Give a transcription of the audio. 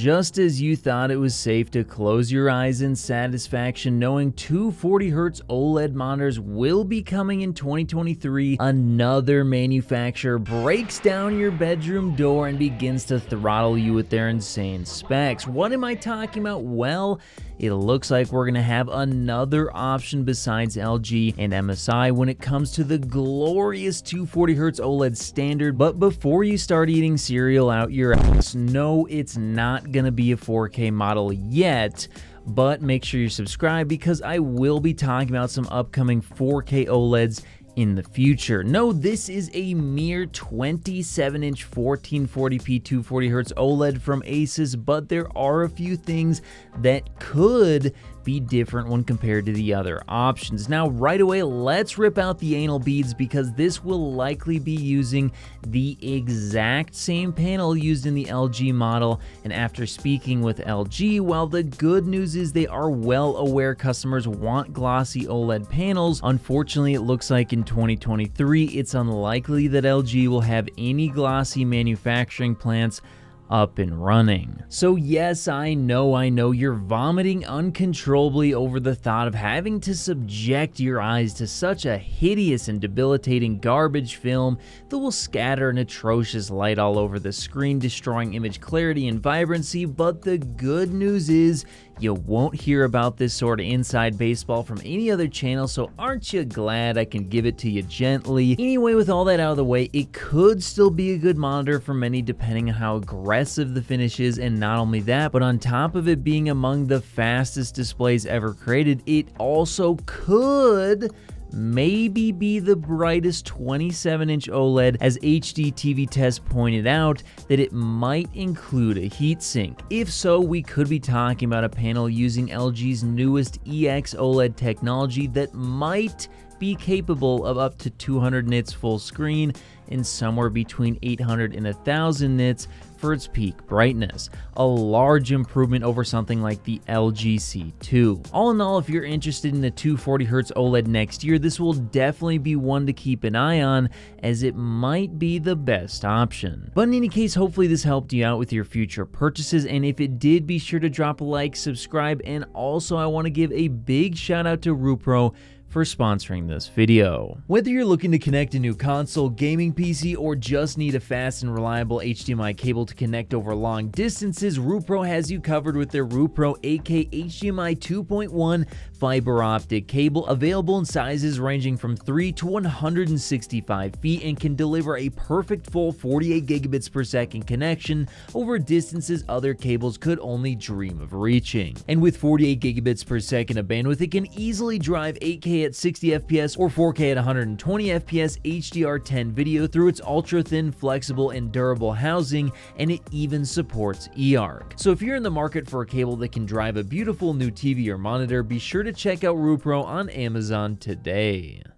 Just as you thought it was safe to close your eyes in satisfaction knowing two 40Hz OLED monitors will be coming in 2023, another manufacturer breaks down your bedroom door and begins to throttle you with their insane specs. What am I talking about? Well, it looks like we're going to have another option besides LG and MSI when it comes to the glorious 240Hz OLED standard. But before you start eating cereal out your ass, no, it's not going to be a 4K model yet but make sure you're subscribed because I will be talking about some upcoming 4K OLEDs in the future. No, this is a mere 27 inch 1440p 240Hz OLED from Asus, but there are a few things that could be different when compared to the other options. Now, right away, let's rip out the anal beads because this will likely be using the exact same panel used in the LG model. And after speaking with LG, while the good news is they are well aware customers want glossy OLED panels, unfortunately, it looks like in 2023, it's unlikely that LG will have any glossy manufacturing plants up and running. So yes, I know, I know you're vomiting uncontrollably over the thought of having to subject your eyes to such a hideous and debilitating garbage film that will scatter an atrocious light all over the screen, destroying image clarity and vibrancy, but the good news is you won't hear about this sort of inside baseball from any other channel, so aren't you glad I can give it to you gently? Anyway, with all that out of the way, it could still be a good monitor for many depending on how aggressive the finish is, and not only that, but on top of it being among the fastest displays ever created, it also could maybe be the brightest 27 inch OLED, as HD TV Test pointed out that it might include a heatsink. If so, we could be talking about a panel using LG's newest EX OLED technology that might be capable of up to 200 nits full screen and somewhere between 800 and 1000 nits for its peak brightness, a large improvement over something like the LG C2. All in all, if you're interested in the 240Hz OLED next year, this will definitely be one to keep an eye on as it might be the best option. But in any case, hopefully this helped you out with your future purchases, and if it did, be sure to drop a like, subscribe, and also I want to give a big shout out to Ruipro for sponsoring this video. Whether you're looking to connect a new console, gaming PC, or just need a fast and reliable HDMI cable to connect over long distances, Ruipro has you covered with their Ruipro AK HDMI 2.1 fiber optic cable available in sizes ranging from 3 to 165 feet and can deliver a perfect full 48 gigabits per second connection over distances other cables could only dream of reaching. And with 48 gigabits per second of bandwidth, it can easily drive 8K at 60 FPS or 4K at 120 FPS HDR10 video through its ultra thin, flexible, and durable housing, and it even supports eARC. So if you're in the market for a cable that can drive a beautiful new TV or monitor, be sure to check out Ruipro on Amazon today.